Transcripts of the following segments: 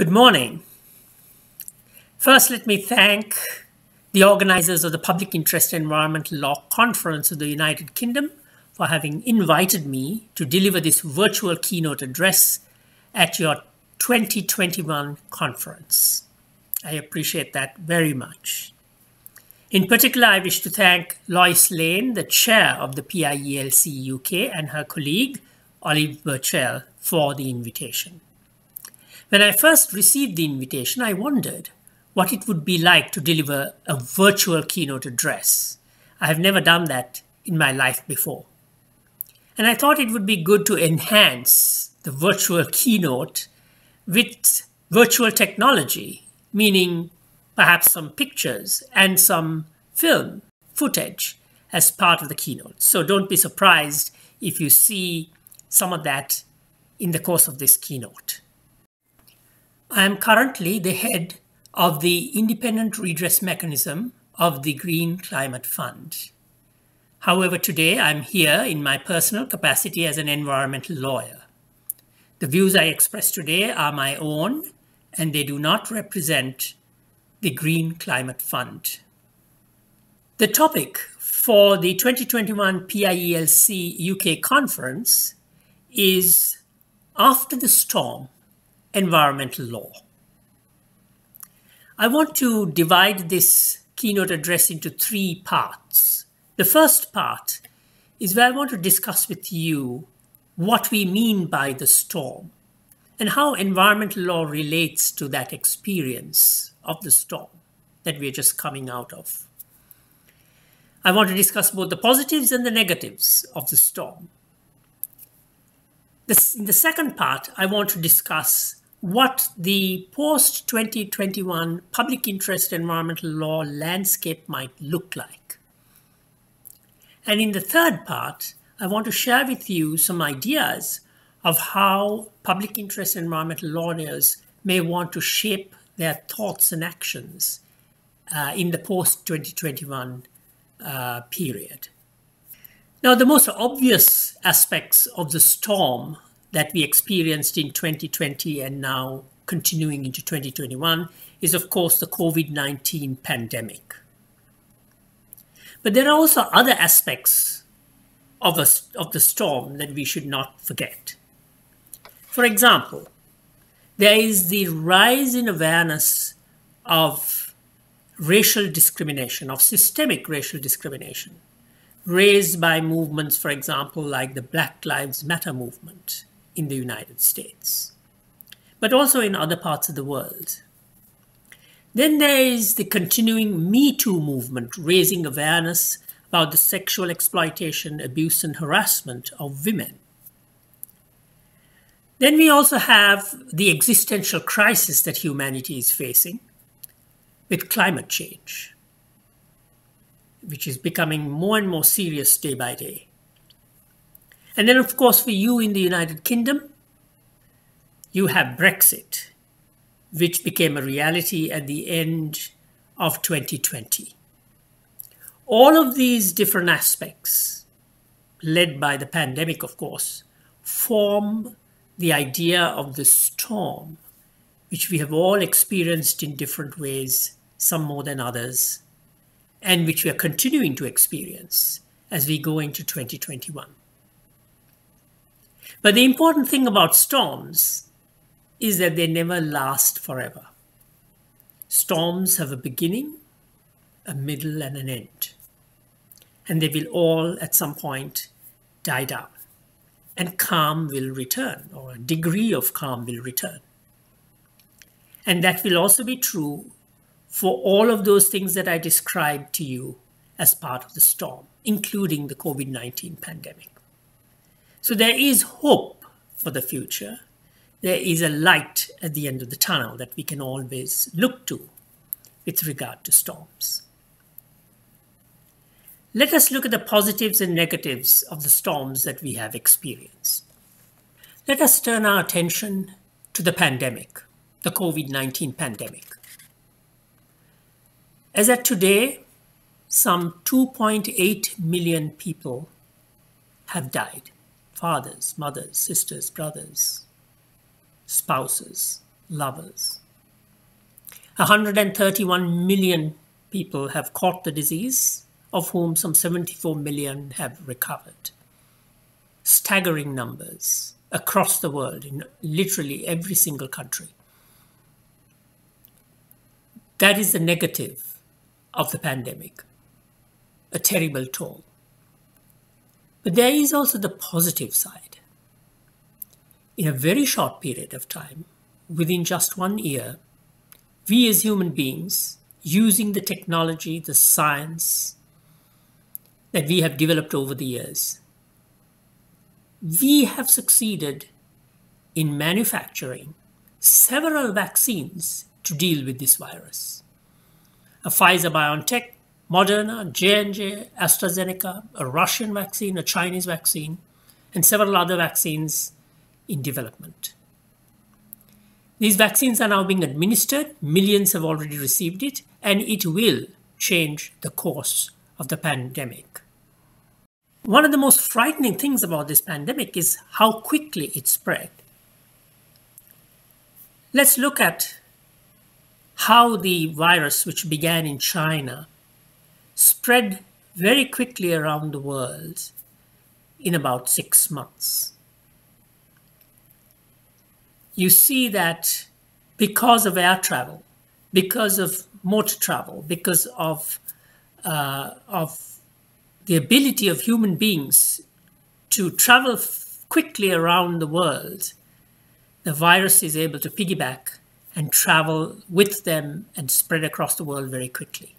Good morning. First, let me thank the organizers of the Public Interest Environmental Law Conference of the United Kingdom for having invited me to deliver this virtual keynote address at your 2021 conference. I appreciate that very much. In particular, I wish to thank Lois Lane, the chair of the PIELC UK, and her colleague, Olive Burchell, for the invitation. When I first received the invitation, I wondered what it would be like to deliver a virtual keynote address. I have never done that in my life before. And I thought it would be good to enhance the virtual keynote with virtual technology, meaning perhaps some pictures and some film footage as part of the keynote. So don't be surprised if you see some of that in the course of this keynote. I am currently the head of the independent redress mechanism of the Green Climate Fund. However, today I'm here in my personal capacity as an environmental lawyer. The views I express today are my own and they do not represent the Green Climate Fund. The topic for the 2021 PIELC UK conference is After the Storm Environmental Law. I want to divide this keynote address into three parts. The first part is where I want to discuss with you what we mean by the storm and how environmental law relates to that experience of the storm that we're just coming out of. I want to discuss both the positives and the negatives of the storm. This, in the second part, I want to discuss what the post 2021 public interest environmental law landscape might look like. And in the third part, I want to share with you some ideas of how public interest environmental lawyers may want to shape their thoughts and actions uh, in the post 2021 uh, period. Now, the most obvious aspects of the storm that we experienced in 2020 and now continuing into 2021 is, of course, the COVID 19 pandemic. But there are also other aspects of, a, of the storm that we should not forget. For example, there is the rise in awareness of racial discrimination, of systemic racial discrimination, raised by movements, for example, like the Black Lives Matter movement in the United States, but also in other parts of the world. Then there is the continuing Me Too movement, raising awareness about the sexual exploitation, abuse, and harassment of women. Then we also have the existential crisis that humanity is facing with climate change, which is becoming more and more serious day by day. And then, of course, for you in the United Kingdom, you have Brexit, which became a reality at the end of 2020. All of these different aspects, led by the pandemic, of course, form the idea of the storm, which we have all experienced in different ways, some more than others, and which we are continuing to experience as we go into 2021. But the important thing about storms is that they never last forever. Storms have a beginning, a middle, and an end. And they will all, at some point, die down. And calm will return, or a degree of calm will return. And that will also be true for all of those things that I described to you as part of the storm, including the COVID 19 pandemic. So there is hope for the future. There is a light at the end of the tunnel that we can always look to with regard to storms. Let us look at the positives and negatives of the storms that we have experienced. Let us turn our attention to the pandemic, the COVID 19 pandemic. As at today, some 2.8 million people have died fathers, mothers, sisters, brothers, spouses, lovers. 131 million people have caught the disease, of whom some 74 million have recovered. Staggering numbers across the world in literally every single country. That is the negative of the pandemic, a terrible toll. But there is also the positive side. In a very short period of time, within just one year, we as human beings, using the technology, the science that we have developed over the years, we have succeeded in manufacturing several vaccines to deal with this virus. A Pfizer BioNTech, Moderna, J&J, AstraZeneca, a Russian vaccine, a Chinese vaccine, and several other vaccines in development. These vaccines are now being administered, millions have already received it, and it will change the course of the pandemic. One of the most frightening things about this pandemic is how quickly it spread. Let's look at how the virus, which began in China, spread very quickly around the world in about six months you see that because of air travel, because of motor travel, because of uh, of the ability of human beings to travel quickly around the world, the virus is able to piggyback and travel with them and spread across the world very quickly.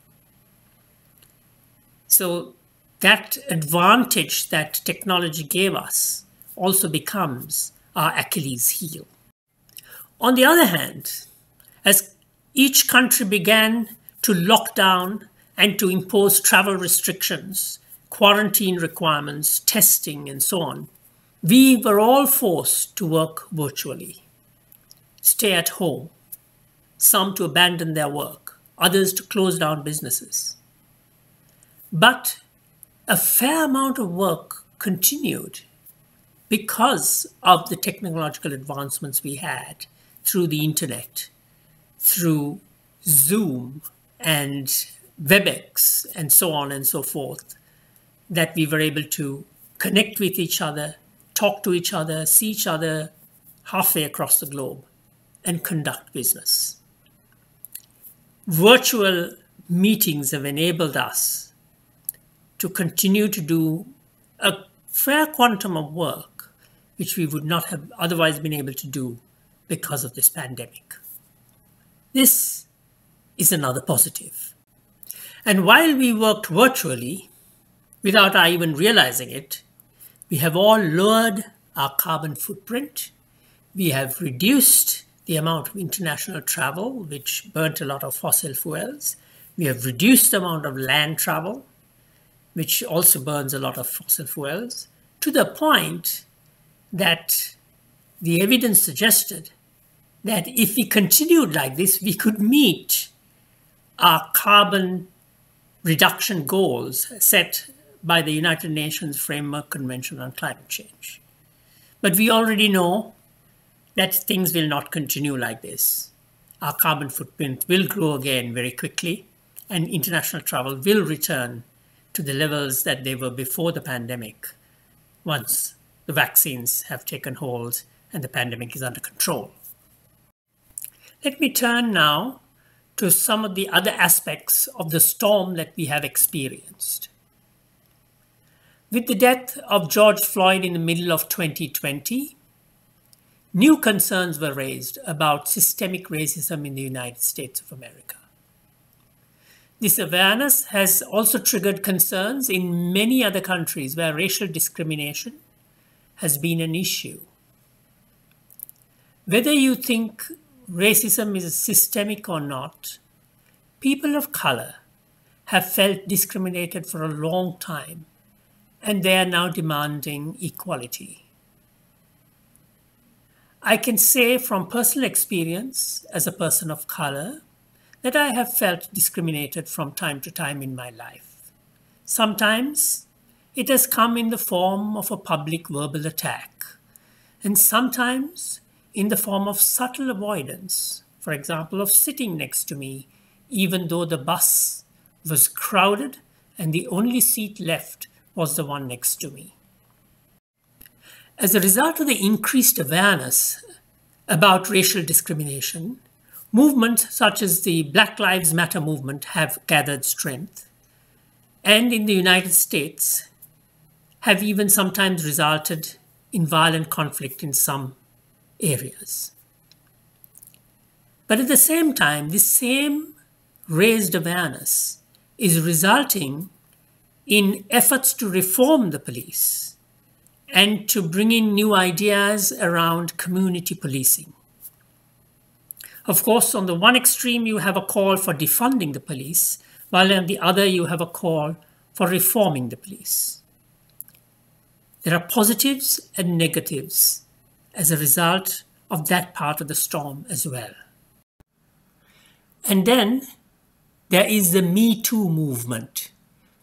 So that advantage that technology gave us also becomes our Achilles heel. On the other hand, as each country began to lock down and to impose travel restrictions, quarantine requirements, testing, and so on, we were all forced to work virtually, stay at home, some to abandon their work, others to close down businesses. But a fair amount of work continued because of the technological advancements we had through the internet, through Zoom and WebEx and so on and so forth, that we were able to connect with each other, talk to each other, see each other halfway across the globe, and conduct business. Virtual meetings have enabled us to continue to do a fair quantum of work which we would not have otherwise been able to do because of this pandemic. This is another positive. And while we worked virtually, without our even realizing it, we have all lowered our carbon footprint. We have reduced the amount of international travel, which burnt a lot of fossil fuels. We have reduced the amount of land travel, which also burns a lot of fossil fuels, to the point that the evidence suggested that if we continued like this, we could meet our carbon reduction goals set by the United Nations Framework Convention on Climate Change. But we already know that things will not continue like this. Our carbon footprint will grow again very quickly, and international travel will return to the levels that they were before the pandemic once the vaccines have taken hold and the pandemic is under control. Let me turn now to some of the other aspects of the storm that we have experienced. With the death of George Floyd in the middle of 2020, new concerns were raised about systemic racism in the United States of America. This awareness has also triggered concerns in many other countries where racial discrimination has been an issue. Whether you think racism is systemic or not, people of color have felt discriminated for a long time and they are now demanding equality. I can say from personal experience as a person of color that I have felt discriminated from time to time in my life. Sometimes it has come in the form of a public verbal attack, and sometimes in the form of subtle avoidance, for example, of sitting next to me, even though the bus was crowded and the only seat left was the one next to me. As a result of the increased awareness about racial discrimination, movements such as the Black Lives Matter movement have gathered strength, and in the United States have even sometimes resulted in violent conflict in some areas. But at the same time, this same raised awareness is resulting in efforts to reform the police and to bring in new ideas around community policing. Of course, on the one extreme, you have a call for defunding the police, while on the other, you have a call for reforming the police. There are positives and negatives as a result of that part of the storm as well. And then there is the Me Too movement,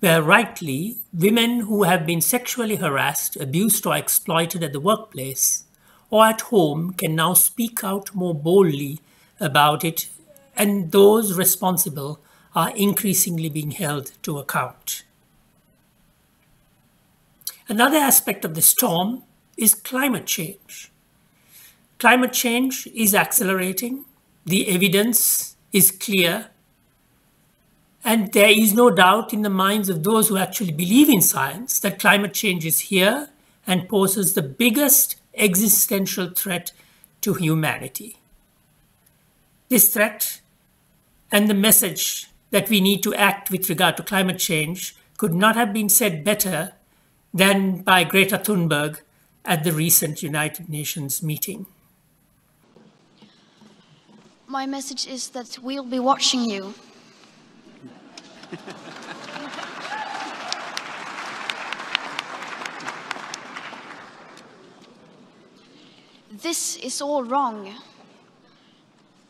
where rightly women who have been sexually harassed, abused, or exploited at the workplace or at home can now speak out more boldly about it, and those responsible are increasingly being held to account. Another aspect of the storm is climate change. Climate change is accelerating, the evidence is clear, and there is no doubt in the minds of those who actually believe in science that climate change is here and poses the biggest existential threat to humanity. This threat and the message that we need to act with regard to climate change could not have been said better than by Greta Thunberg at the recent United Nations meeting. My message is that we'll be watching you. this is all wrong.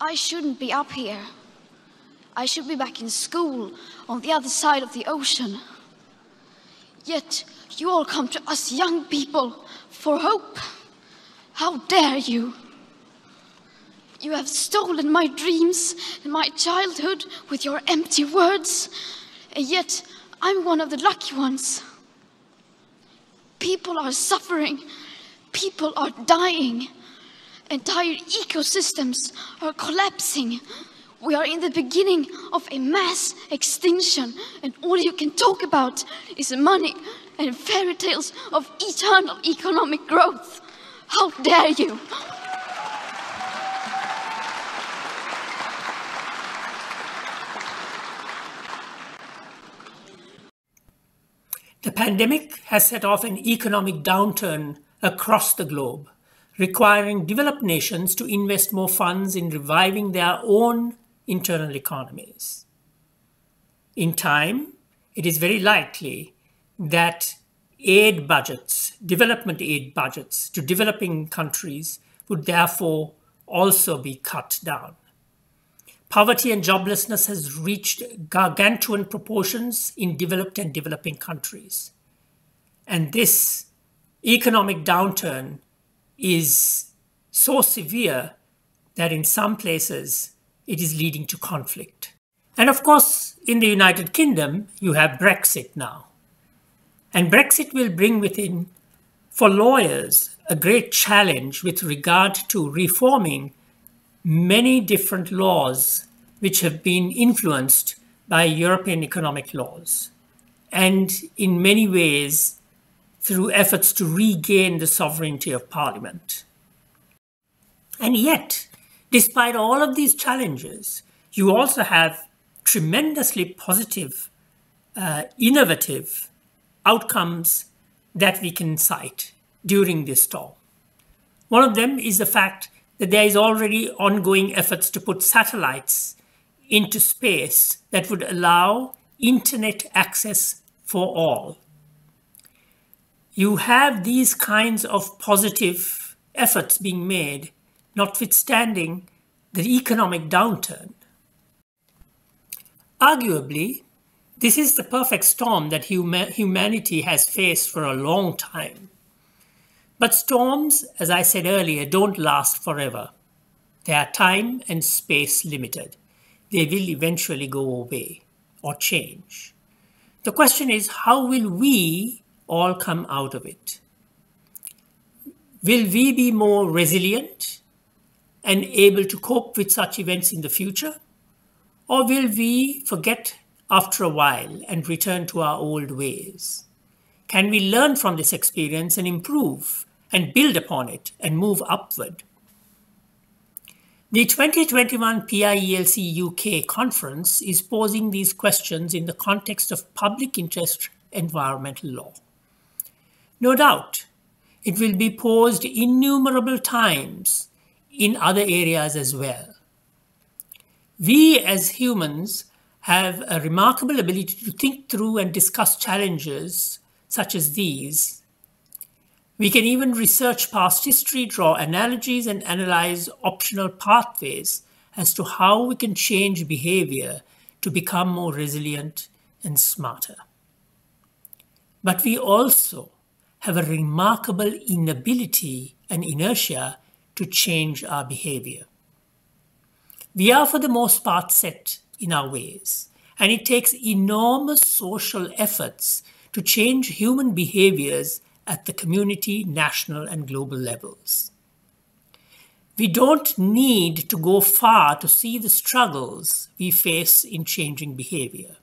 I shouldn't be up here. I should be back in school on the other side of the ocean. Yet you all come to us young people for hope. How dare you? You have stolen my dreams and my childhood with your empty words, and yet I'm one of the lucky ones. People are suffering, people are dying, entire ecosystems are collapsing. We are in the beginning of a mass extinction, and all you can talk about is money and fairy tales of eternal economic growth. How dare you! The pandemic has set off an economic downturn across the globe, requiring developed nations to invest more funds in reviving their own internal economies. In time, it is very likely that aid budgets, development aid budgets to developing countries would therefore also be cut down. Poverty and joblessness has reached gargantuan proportions in developed and developing countries. And this economic downturn is so severe that in some places it is leading to conflict. And of course, in the United Kingdom, you have Brexit now. And Brexit will bring within, for lawyers, a great challenge with regard to reforming many different laws which have been influenced by European economic laws, and in many ways through efforts to regain the sovereignty of Parliament. And yet, despite all of these challenges, you also have tremendously positive, uh, innovative outcomes that we can cite during this storm. One of them is the fact that there is already ongoing efforts to put satellites into space that would allow internet access for all. You have these kinds of positive efforts being made, notwithstanding the economic downturn. Arguably, this is the perfect storm that huma- humanity has faced for a long time. But storms, as I said earlier, don't last forever. They are time and space limited. They will eventually go away or change. The question is how will we all come out of it? Will we be more resilient and able to cope with such events in the future? Or will we forget after a while and return to our old ways? Can we learn from this experience and improve and build upon it and move upward? The 2021 PIELC UK conference is posing these questions in the context of public interest environmental law. No doubt, it will be posed innumerable times in other areas as well. We as humans have a remarkable ability to think through and discuss challenges such as these. We can even research past history, draw analogies, and analyze optional pathways as to how we can change behavior to become more resilient and smarter. But we also have a remarkable inability and inertia to change our behavior. We are, for the most part, set in our ways, and it takes enormous social efforts to change human behaviors at the community, national, and global levels. We don't need to go far to see the struggles we face in changing behavior.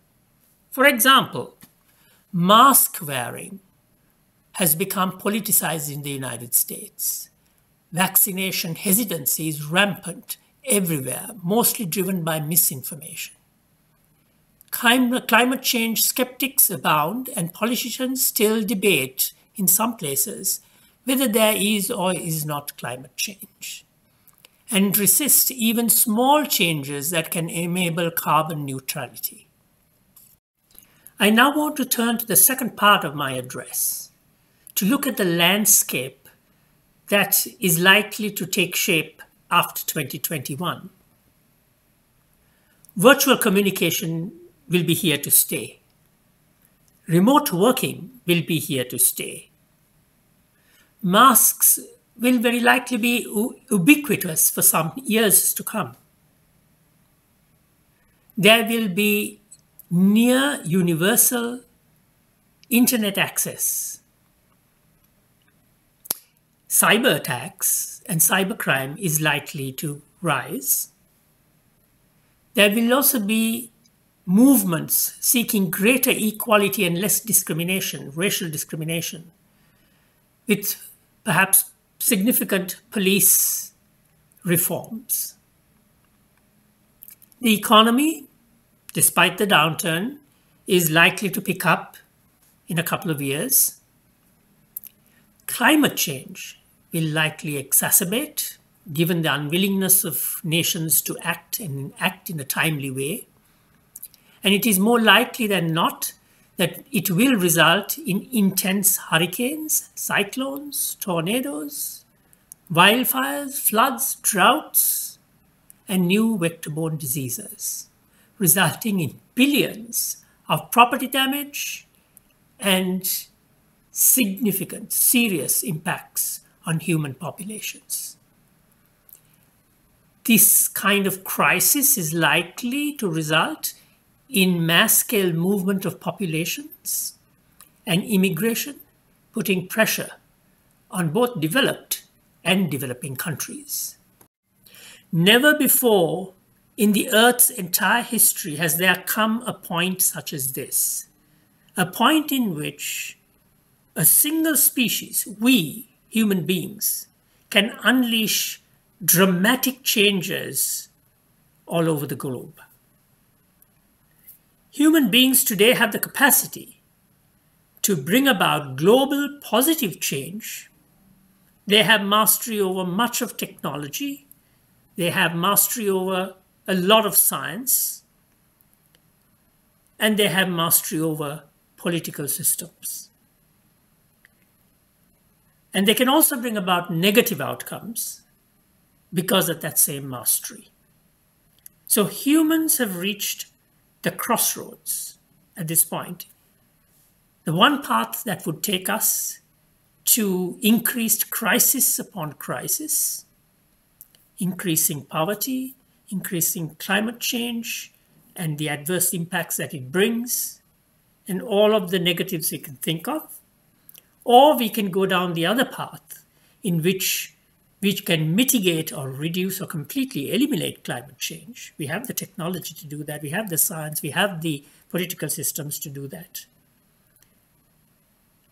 For example, mask wearing has become politicized in the United States. Vaccination hesitancy is rampant everywhere, mostly driven by misinformation. Climate change skeptics abound, and politicians still debate in some places whether there is or is not climate change, and resist even small changes that can enable carbon neutrality. I now want to turn to the second part of my address to look at the landscape that is likely to take shape after 2021. Virtual communication will be here to stay. Remote working will be here to stay. Masks will very likely be ubiquitous for some years to come. There will be near universal internet access. Cyber attacks and cybercrime is likely to rise. There will also be movements seeking greater equality and less discrimination, racial discrimination, with perhaps significant police reforms. The economy, despite the downturn, is likely to pick up in a couple of years. Climate change will likely exacerbate given the unwillingness of nations to act and act in a timely way. And it is more likely than not that it will result in intense hurricanes, cyclones, tornadoes, wildfires, floods, droughts, and new vector-borne diseases, resulting in billions of property damage and significant, serious impacts on human populations. This kind of crisis is likely to result in mass scale movement of populations and immigration, putting pressure on both developed and developing countries. Never before in the Earth's entire history has there come a point such as this, a point in which a single species, we human beings, can unleash dramatic changes all over the globe. Human beings today have the capacity to bring about global positive change. They have mastery over much of technology. They have mastery over a lot of science. And they have mastery over political systems. And they can also bring about negative outcomes because of that same mastery. So humans have reached the crossroads at this point. The one path that would take us to increased crisis upon crisis, increasing poverty, increasing climate change, and the adverse impacts that it brings, and all of the negatives we can think of. Or we can go down the other path in which we can mitigate or reduce or completely eliminate climate change. We have the technology to do that. We have the science. We have the political systems to do that.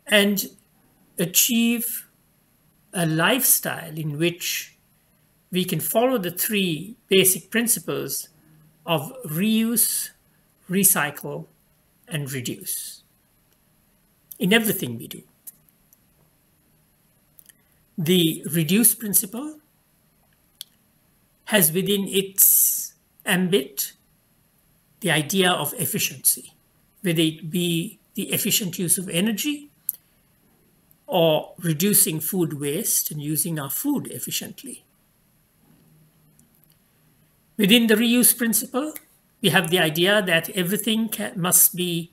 And achieve a lifestyle in which we can follow the three basic principles of reuse, recycle, and reduce in everything we do. The reduce principle has within its ambit the idea of efficiency, whether it be the efficient use of energy or reducing food waste and using our food efficiently. Within the reuse principle, we have the idea that everything can, must be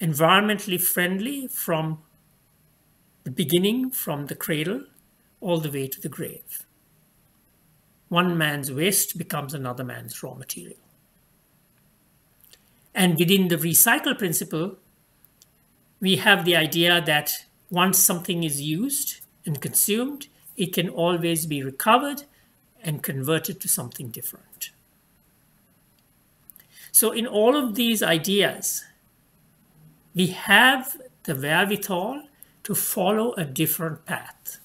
environmentally friendly from the beginning, from the cradle, all the way to the grave. One man's waste becomes another man's raw material. And within the recycle principle, we have the idea that once something is used and consumed, it can always be recovered and converted to something different. So, in all of these ideas, we have the wherewithal to follow a different path.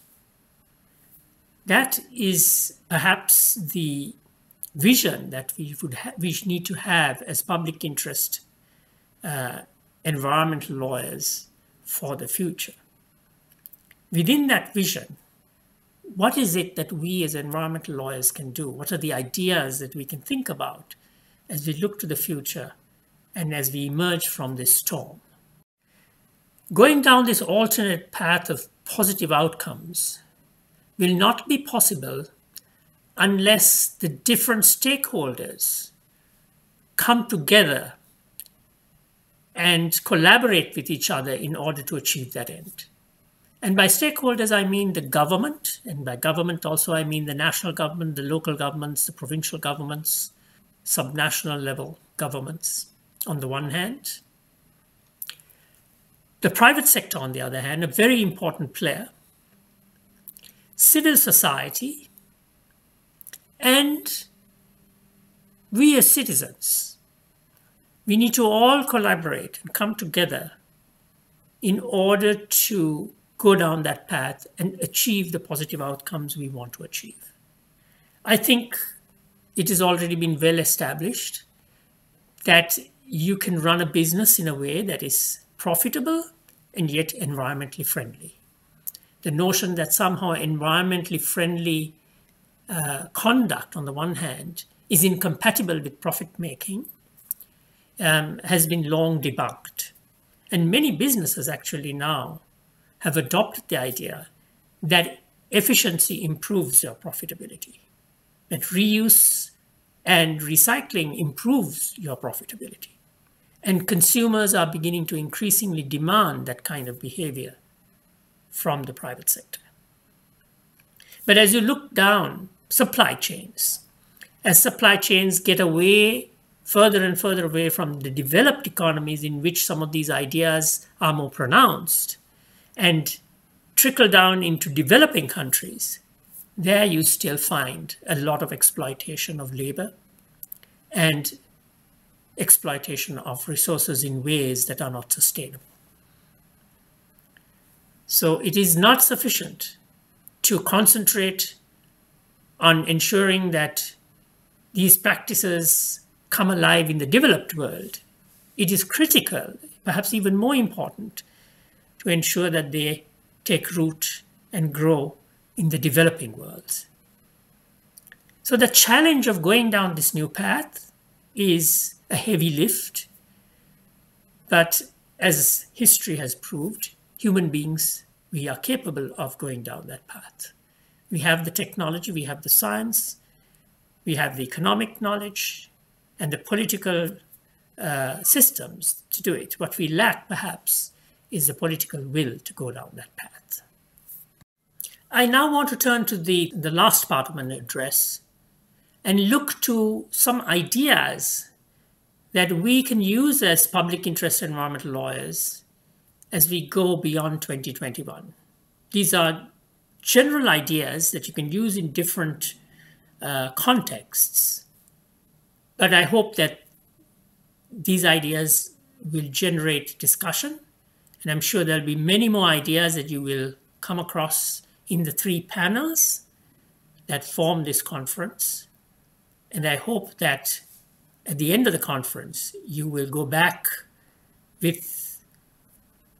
That is perhaps the vision that we would we need to have as public interest uh, environmental lawyers for the future. Within that vision, what is it that we as environmental lawyers can do? What are the ideas that we can think about as we look to the future and as we emerge from this storm? Going down this alternate path of positive outcomes will not be possible unless the different stakeholders come together and collaborate with each other in order to achieve that end. And by stakeholders, I mean the government, and by government also I mean the national government, the local governments, the provincial governments, subnational level governments on the one hand. The private sector, on the other hand, a very important player, civil society, and we as citizens, we need to all collaborate and come together in order to go down that path and achieve the positive outcomes we want to achieve. I think it has already been well established that you can run a business in a way that is profitable and yet environmentally friendly. The notion that somehow environmentally friendly uh, conduct, on the one hand, is incompatible with profit making um, has been long debunked. And many businesses actually now have adopted the idea that efficiency improves your profitability, that reuse and recycling improves your profitability. And consumers are beginning to increasingly demand that kind of behavior from the private sector. But as you look down supply chains, as supply chains get away further and further away from the developed economies in which some of these ideas are more pronounced, and trickle down into developing countries, there you still find a lot of exploitation of labor and exploitation of resources in ways that are not sustainable. So it is not sufficient to concentrate on ensuring that these practices come alive in the developed world. It is critical, perhaps even more important, to ensure that they take root and grow in the developing world. So the challenge of going down this new path is a heavy lift, but as history has proved, human beings, we are capable of going down that path. We have the technology, we have the science, we have the economic knowledge, and the political uh, systems to do it. What we lack, perhaps, is the political will to go down that path. I now want to turn to the, the last part of my address and look to some ideas that we can use as public interest environmental lawyers as we go beyond 2021. These are general ideas that you can use in different uh, contexts, but I hope that these ideas will generate discussion, and I'm sure there'll be many more ideas that you will come across in the three panels that form this conference. And I hope that at the end of the conference, you will go back with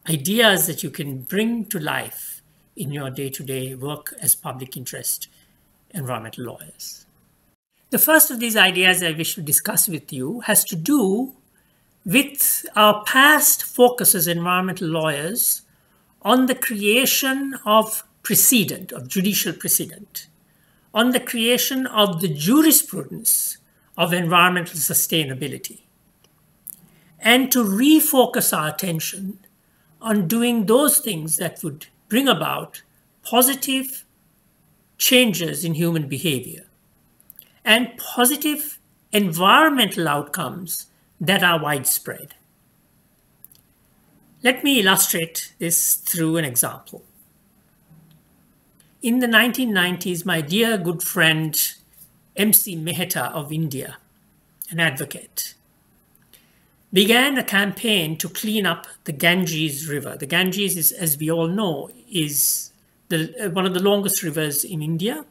ideas that you can bring to life in your day to day work as public interest environmental lawyers. The first of these ideas I wish to discuss with you has to do with our past focus as environmental lawyers on the creation of precedent, of judicial precedent, on the creation of the jurisprudence of environmental sustainability, and to refocus our attention on doing those things that would bring about positive changes in human behavior and positive environmental outcomes that are widespread. Let me illustrate this through an example. In the 1990s, my dear good friend M.C. Mehta of India, an advocate, began a campaign to clean up the Ganges River. The Ganges, is, as we all know, is the, uh, one of the longest rivers in India,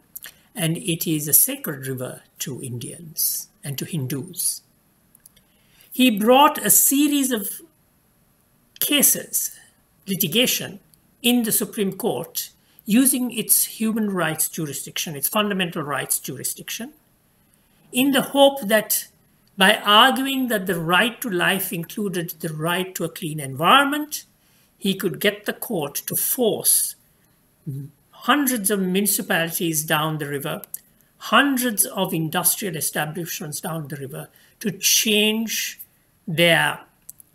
and it is a sacred river to Indians and to Hindus. He brought a series of cases, litigation, in the Supreme Court using its human rights jurisdiction, its fundamental rights jurisdiction, in the hope that by arguing that the right to life included the right to a clean environment, he could get the court to force hundreds of municipalities down the river, hundreds of industrial establishments down the river to change their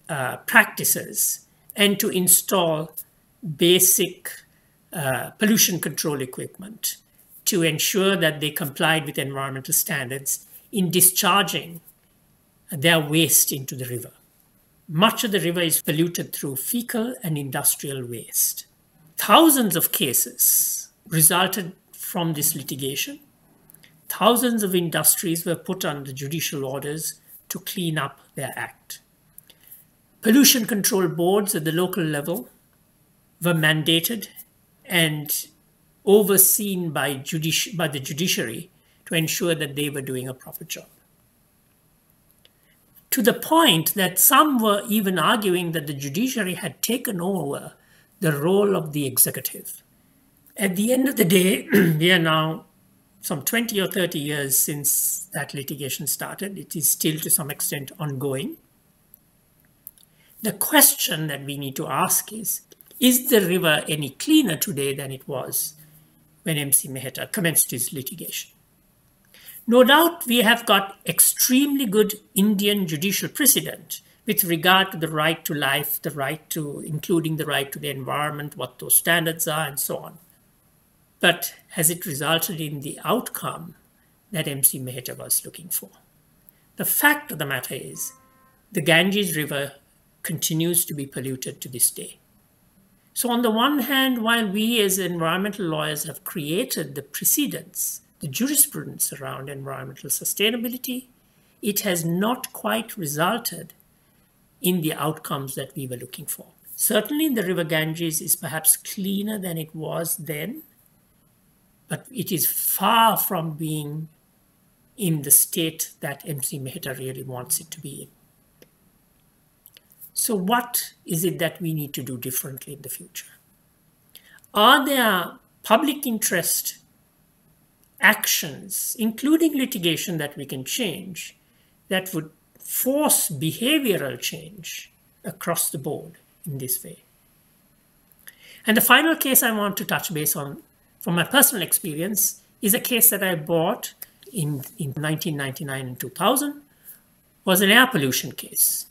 uh, practices and to install basic uh, pollution control equipment to ensure that they complied with environmental standards in discharging their waste into the river. Much of the river is polluted through fecal and industrial waste. Thousands of cases resulted from this litigation. Thousands of industries were put under judicial orders to clean up their act. Pollution control boards at the local level were mandated and overseen by, by the judiciary to ensure that they were doing a proper job. To the point that some were even arguing that the judiciary had taken over the role of the executive. At the end of the day, we are now some 20 or 30 years since that litigation started. It is still to some extent ongoing. The question that we need to ask is is the river any cleaner today than it was when MC Mehta commenced his litigation? No doubt we have got extremely good Indian judicial precedent with regard to the right to life, the right to, including the right to the environment, what those standards are, and so on. But has it resulted in the outcome that MC Mehta was looking for? The fact of the matter is, the Ganges River continues to be polluted to this day. So, on the one hand, while we as environmental lawyers have created the precedents, the jurisprudence around environmental sustainability, it has not quite resulted in the outcomes that we were looking for. Certainly, the river Ganges is perhaps cleaner than it was then, but it is far from being in the state that MC Mehta really wants it to be in. So, what is it that we need to do differently in the future? Are there public interest actions, including litigation, that we can change that would force behavioral change across the board in this way? And the final case I want to touch base on from my personal experience is a case that I bought in, in 1999 and 2000 was an air pollution case.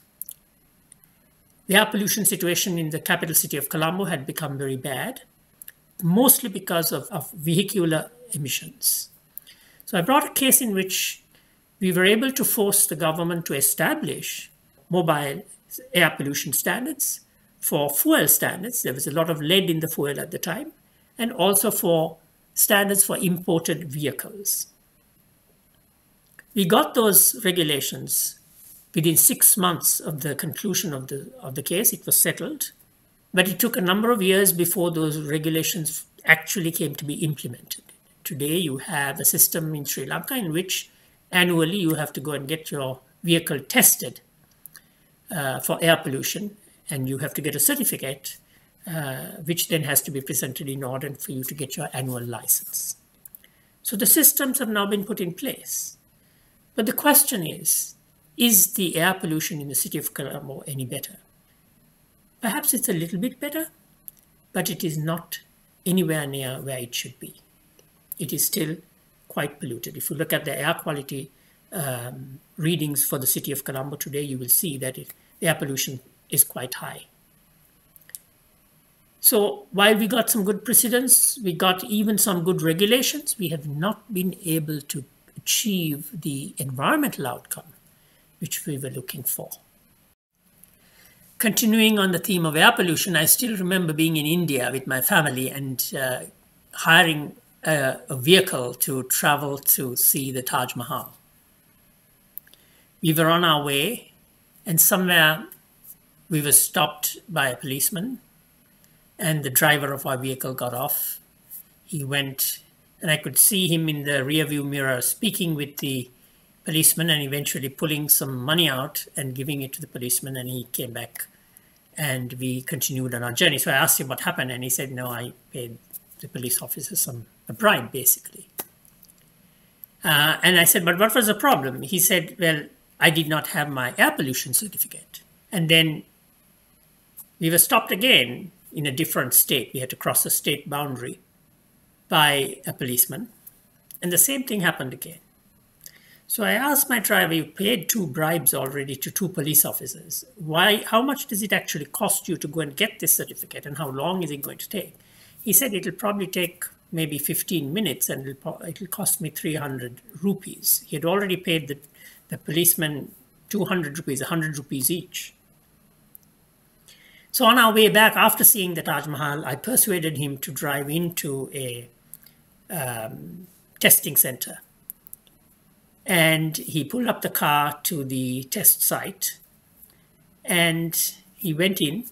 The air pollution situation in the capital city of Colombo had become very bad. mostly because of, of vehicular emissions. So I brought a case in which we were able to force the government to establish mobile air pollution standards for fuel standards. There was a lot of lead in the fuel at the time, and also for standards for imported vehicles. We got those regulations within six months of the conclusion of the, of the case. It was settled, but it took a number of years before those regulations actually came to be implemented. Today, you have a system in Sri Lanka in which annually you have to go and get your vehicle tested uh, for air pollution, and you have to get a certificate, uh, which then has to be presented in order for you to get your annual license. So the systems have now been put in place. But the question is is the air pollution in the city of Colombo any better? Perhaps it's a little bit better, but it is not anywhere near where it should be. It is still quite polluted. If you look at the air quality um, readings for the city of Colombo today, you will see that it, air pollution is quite high. So while we got some good precedents, we got even some good regulations, we have not been able to achieve the environmental outcome which we were looking for. Continuing on the theme of air pollution, I still remember being in India with my family and uh, hiring a, a vehicle to travel to see the Taj Mahal. We were on our way, and somewhere we were stopped by a policeman, and the driver of our vehicle got off. He went, and I could see him in the rearview mirror speaking with the policeman and eventually pulling some money out and giving it to the policeman. And he came back and we continued on our journey. So I asked him what happened, and he said, No, I paid the police officer some a bribe, basically. Uh, and I said, But what was the problem? He said, Well, I did not have my air pollution certificate. And then we were stopped again in a different state. We had to cross a state boundary by a policeman. And the same thing happened again. So I asked my driver, you paid two bribes already to two police officers. Why, how much does it actually cost you to go and get this certificate and how long is it going to take? He said it'll probably take maybe 15 minutes and it'll, it'll cost me 300 rupees. He had already paid the, the policeman 200 rupees, 100 rupees each. So on our way back, after seeing the Taj Mahal, I persuaded him to drive into a um, testing center and he pulled up the car to the test site and he went in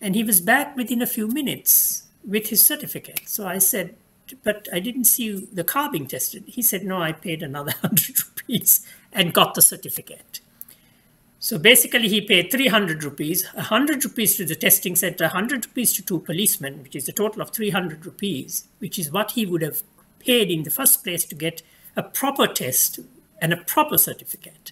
and he was back within a few minutes with his certificate. So I said, but I didn't see the car being tested. He said, no, I paid another 100 rupees and got the certificate. So basically, he paid 300 rupees, 100 rupees to the testing center, 100 rupees to two policemen, which is a total of 300 rupees, which is what he would have paid in the first place to get a proper test and a proper certificate.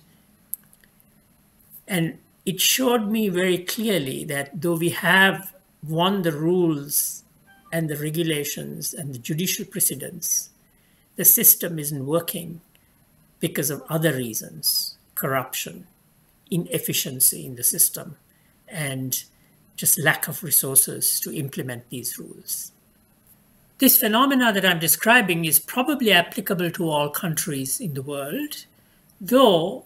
And it showed me very clearly that though we have won the rules and the regulations and the judicial precedents, the system isn't working because of other reasons corruption, inefficiency in the system, and just lack of resources to implement these rules. This phenomena that I'm describing is probably applicable to all countries in the world, though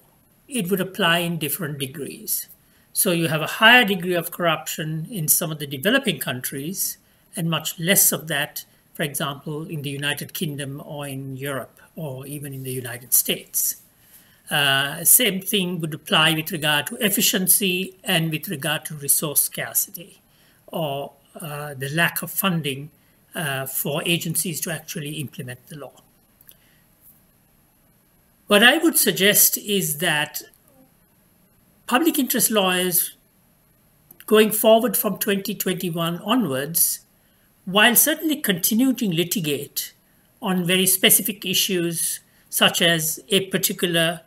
it would apply in different degrees. So you have a higher degree of corruption in some of the developing countries and much less of that, for example, in the United Kingdom or in Europe or even in the United States. Uh, same thing would apply with regard to efficiency and with regard to resource scarcity or uh, the lack of funding uh, for agencies to actually implement the law. What I would suggest is that public interest lawyers going forward from 2021 onwards, while certainly continuing to litigate on very specific issues such as a particular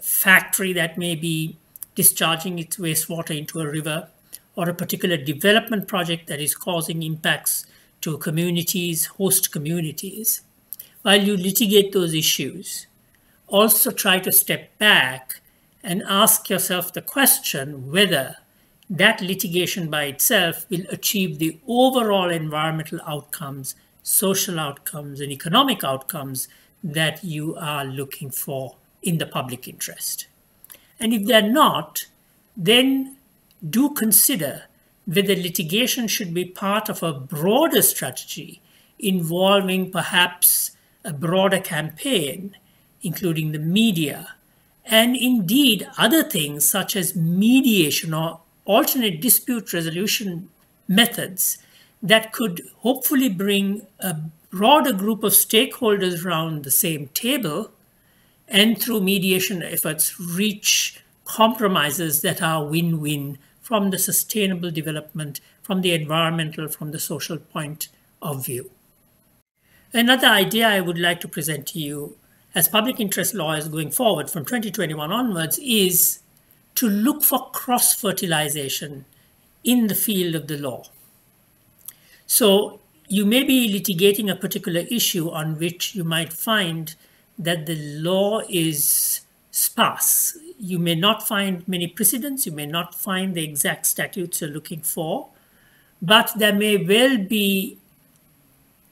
factory that may be discharging its wastewater into a river or a particular development project that is causing impacts to communities, host communities, while you litigate those issues, also try to step back and ask yourself the question whether that litigation by itself will achieve the overall environmental outcomes, social outcomes, and economic outcomes that you are looking for in the public interest. And if they're not, then do consider whether litigation should be part of a broader strategy involving perhaps a broader campaign, including the media, and indeed other things such as mediation or alternate dispute resolution methods that could hopefully bring a broader group of stakeholders around the same table and through mediation efforts reach compromises that are win-win from the sustainable development, from the environmental, from the social point of view. Another idea I would like to present to you as public interest lawyers going forward from 2021 onwards is to look for cross fertilization in the field of the law. So you may be litigating a particular issue on which you might find that the law is sparse. You may not find many precedents, you may not find the exact statutes you're looking for, but there may well be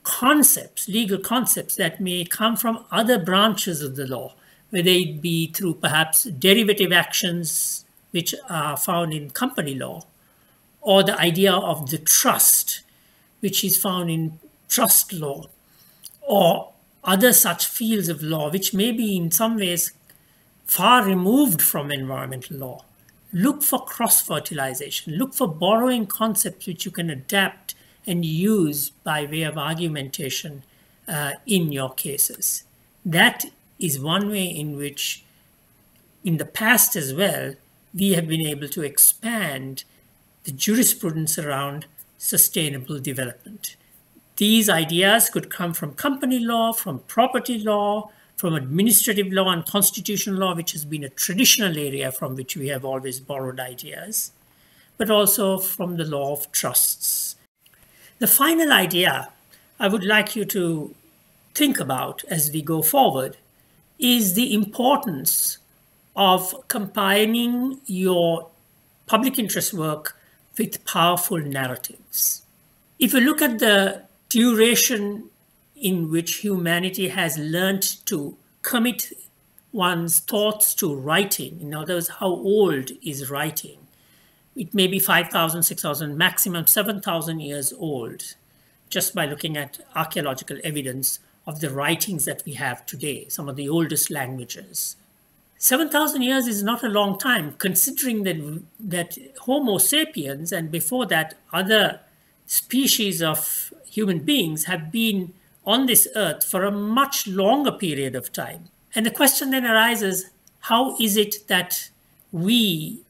concepts, legal concepts that may come from other branches of the law, whether it be through perhaps derivative actions which are found in company law, or the idea of the trust, which is found in trust law, or other such fields of law, which may be in some ways far removed from environmental law. Look for cross fertilization, look for borrowing concepts which you can adapt and use by way of argumentation uh, in your cases. That is one way in which, in the past as well, we have been able to expand the jurisprudence around sustainable development. These ideas could come from company law, from property law, from administrative law and constitutional law, which has been a traditional area from which we have always borrowed ideas, but also from the law of trusts. The final idea I would like you to think about as we go forward is the importance of combining your public interest work with powerful narratives. If you look at the duration in which humanity has learned to commit one's thoughts to writing, in other words, how old is writing? It may be 5,000, 6,000, maximum 7,000 years old, just by looking at archaeological evidence of the writings that we have today, some of the oldest languages. 7,000 years is not a long time, considering that, that Homo sapiens and before that other species of human beings have been on this earth for a much longer period of time. And the question then arises how is it that we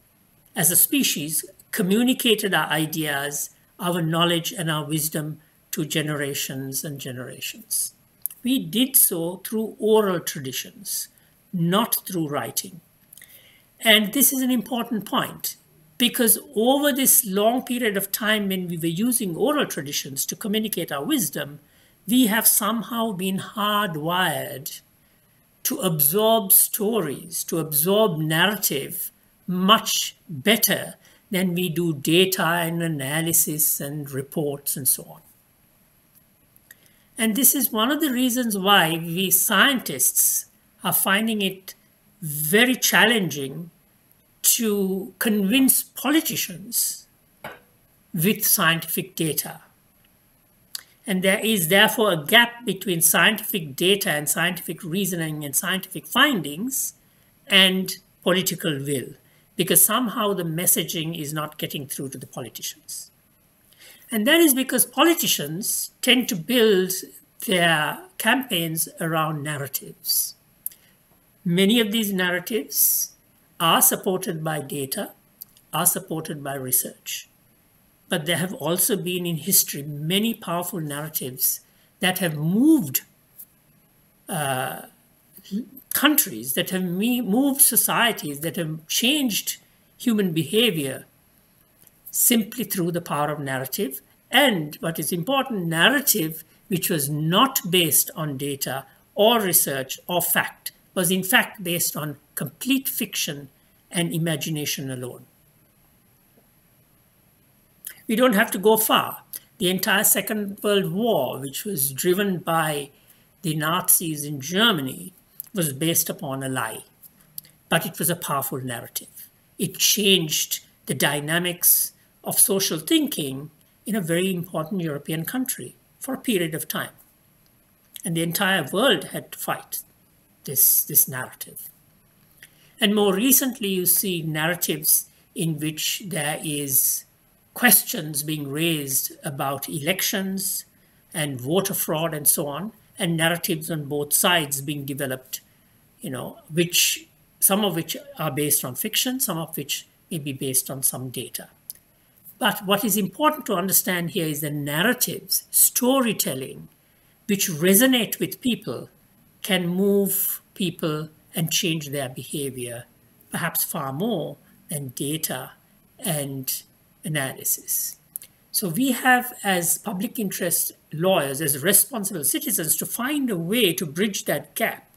as a species communicated our ideas, our knowledge, and our wisdom to generations and generations? We did so through oral traditions not through writing. And this is an important point because over this long period of time when we were using oral traditions to communicate our wisdom, we have somehow been hardwired to absorb stories, to absorb narrative much better than we do data and analysis and reports and so on. And this is one of the reasons why we scientists are finding it very challenging to convince politicians with scientific data. And there is therefore a gap between scientific data and scientific reasoning and scientific findings and political will, because somehow the messaging is not getting through to the politicians. And that is because politicians tend to build their campaigns around narratives. Many of these narratives are supported by data, are supported by research. But there have also been in history many powerful narratives that have moved uh, countries, that have moved societies, that have changed human behavior simply through the power of narrative. And what is important, narrative which was not based on data or research or fact, was in fact based on complete fiction and imagination alone. We don't have to go far. The entire Second World War, which was driven by the Nazis in Germany, was based upon a lie. But it was a powerful narrative. It changed the dynamics of social thinking in a very important European country for a period of time. And the entire world had to fight this, this narrative. And more recently, you see narratives in which there is questions being raised about elections and voter fraud and so on, and narratives on both sides being developed, you know, which some of which are based on fiction, some of which may be based on some data. But what is important to understand here is the narratives, storytelling, which resonate with people, can move people and change their behavior, perhaps far more than data and analysis. So we have, as public interest lawyers, as responsible citizens, to find a way to bridge that gap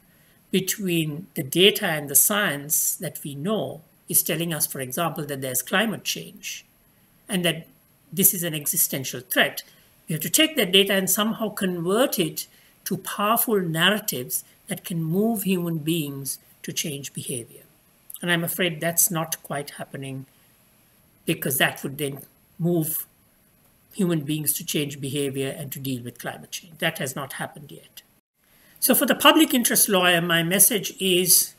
between the data and the science that we know is telling us, for example, that there's climate change and that this is an existential threat. We have to take that data and somehow convert it to powerful narratives that can move human beings to change behavior. And I'm afraid that's not quite happening because that would then move human beings to change behavior and to deal with climate change. That has not happened yet. So, for the public interest lawyer, my message is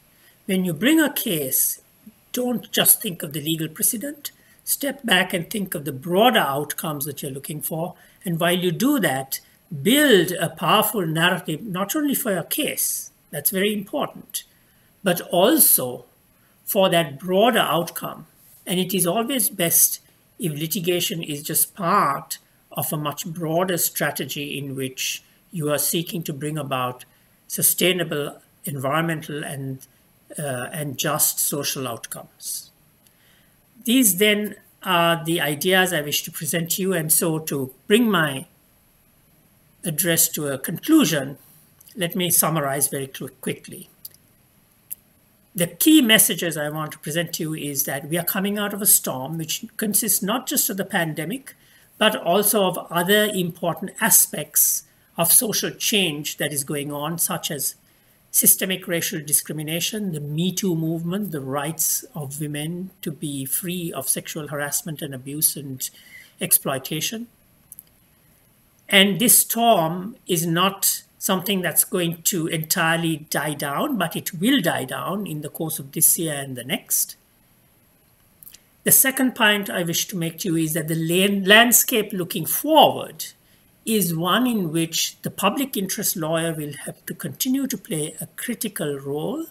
when you bring a case, don't just think of the legal precedent, step back and think of the broader outcomes that you're looking for. And while you do that, build a powerful narrative, not only for your case, that's very important, but also for that broader outcome. And it is always best if litigation is just part of a much broader strategy in which you are seeking to bring about sustainable environmental and, uh, and just social outcomes. These then are the ideas I wish to present to you. And so to bring my address to a conclusion, let me summarize very quickly. The key messages I want to present to you is that we are coming out of a storm which consists not just of the pandemic, but also of other important aspects of social change that is going on, such as systemic racial discrimination, the Me Too movement, the rights of women to be free of sexual harassment and abuse and exploitation. And this storm is not something that's going to entirely die down, but it will die down in the course of this year and the next. The second point I wish to make to you is that the landscape looking forward is one in which the public interest lawyer will have to continue to play a critical role,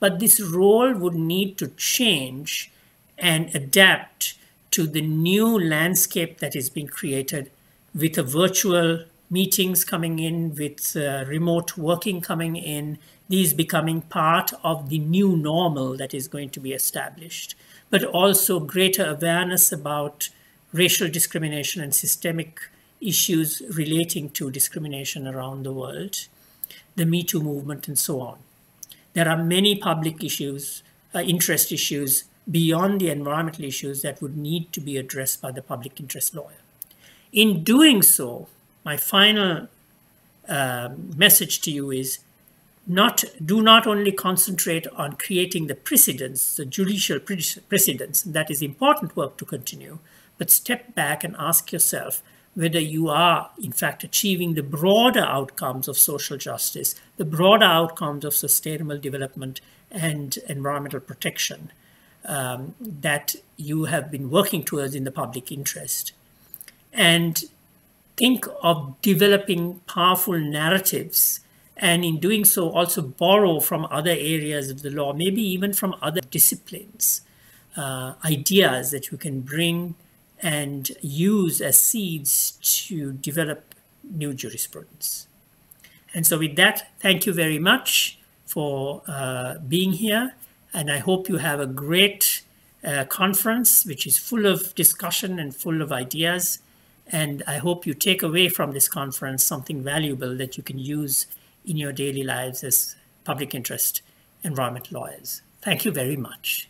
but this role would need to change and adapt to the new landscape that is being created with a virtual meetings coming in, with uh, remote working coming in, these becoming part of the new normal that is going to be established, but also greater awareness about racial discrimination and systemic issues relating to discrimination around the world, the Me Too movement, and so on. There are many public issues, uh, interest issues beyond the environmental issues that would need to be addressed by the public interest lawyer. In doing so, my final uh, message to you is not do not only concentrate on creating the precedents, the judicial precedents, that is important work to continue, but step back and ask yourself whether you are, in fact, achieving the broader outcomes of social justice, the broader outcomes of sustainable development and environmental protection um, that you have been working towards in the public interest. And think of developing powerful narratives and in doing so also borrow from other areas of the law, maybe even from other disciplines, uh, ideas that you can bring and use as seeds to develop new jurisprudence. And so with that, thank you very much for uh, being here. And I hope you have a great uh, conference, which is full of discussion and full of ideas. And I hope you take away from this conference something valuable that you can use in your daily lives as public interest environment lawyers. Thank you very much.